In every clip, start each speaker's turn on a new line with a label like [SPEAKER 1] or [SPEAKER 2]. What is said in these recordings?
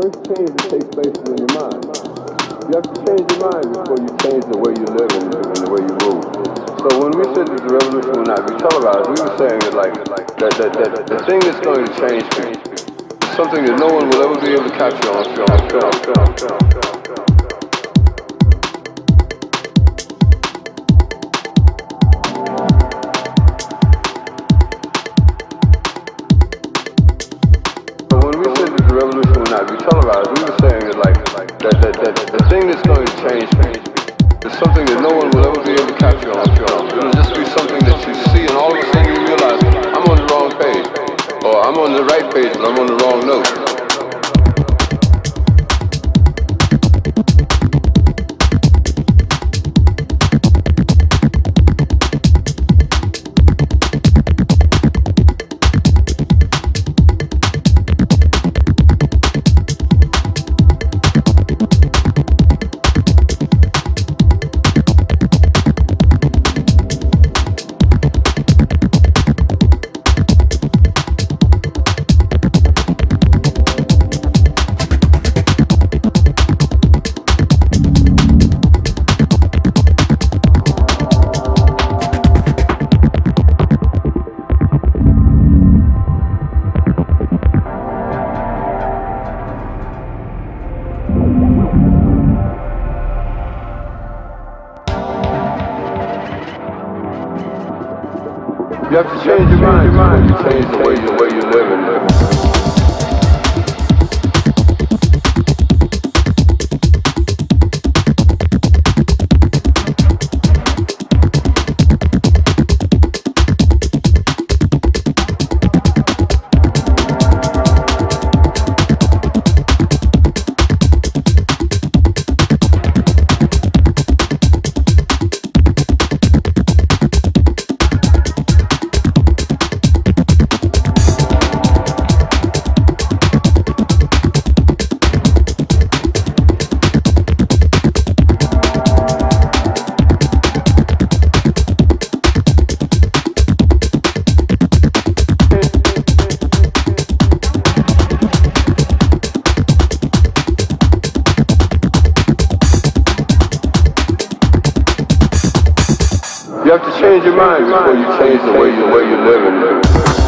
[SPEAKER 1] first change that takes place in your mind. You have to change your mind before you change the way you live and, and the way you move. So when we said that the revolution will not be televised, we were saying that like that, that, that the thing that's going to change people is something that no one will ever be able to capture on film. film, film, film, film. No one will ever be able to capture on film. It'll just be something that you see and all of a sudden you realize I'm on the wrong page. Or I'm on the right page but I'm on the wrong note. You have to change your mind. You change the way you, the way you live You have to change your mind before you change the way you, the way you live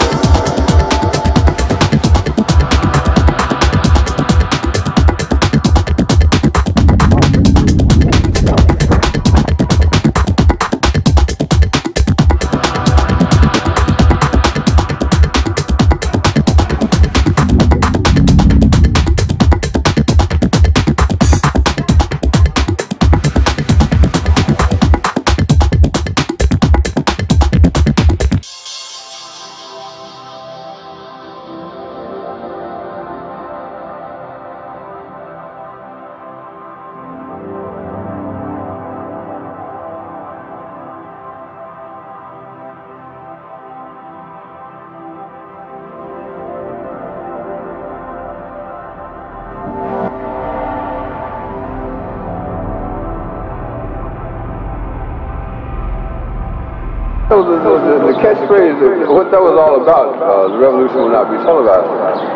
[SPEAKER 1] So the, the, the, catchphrase, what that was all about, uh, the revolution will not be televised,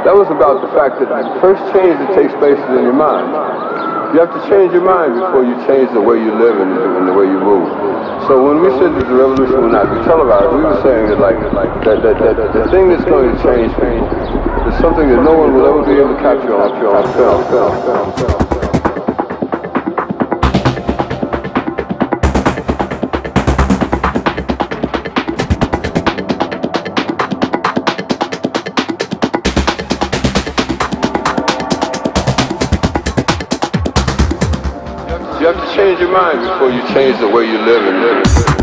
[SPEAKER 1] that was about the fact that the first change that takes place is in your mind. You have to change your mind before you change the way you live and, and the way you move. So when we said that the revolution will not be televised, we were saying that like that, that, that the thing that's going to change is something that no one will ever be able to capture on film. film, film, film, film. Change your mind before you change the way you live and live.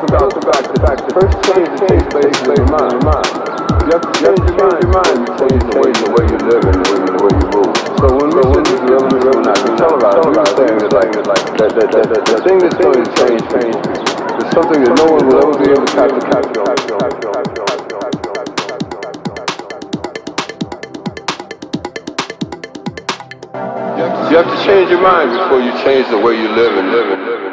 [SPEAKER 1] talk about the fact that the first change that takes place is your mind. You have to change your mind. Your mind. You change the way, you live and the way, the way you move. So when we when this element will not we're saying that like that that that the thing that's going to change change is something that no one will ever be able to capture capture capture. You have to change your mind before you change the way you live and live and live.